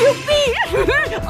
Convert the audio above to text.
You beat!